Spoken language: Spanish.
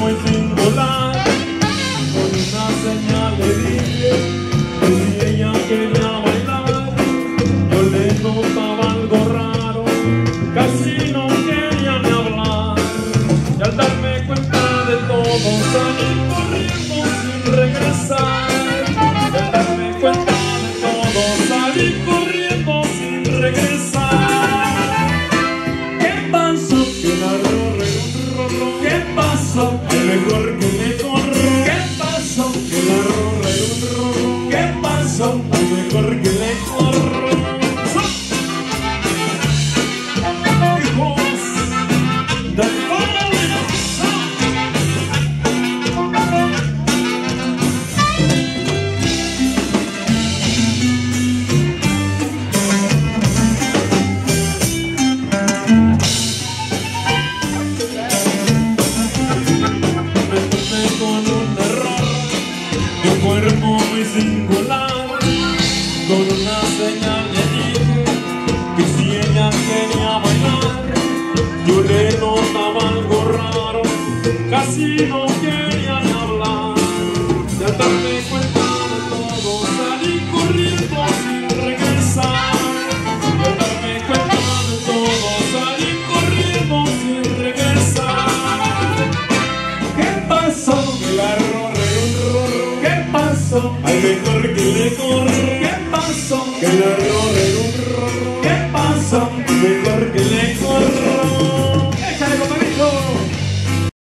muy singular. Con una señal le dije que si ella quería bailar, yo le notaba algo raro, casi no quería ni hablar. Ya darme cuenta de todo, salí corriendo sin regresar. Ya darme cuenta de todo, salí corriendo sin regresar. ¿Qué pasó? Me la rorré un ¿Qué pasó? Al mejor que le corre. ¿Qué pasó? ¿Qué pasó? ¿Qué pasó?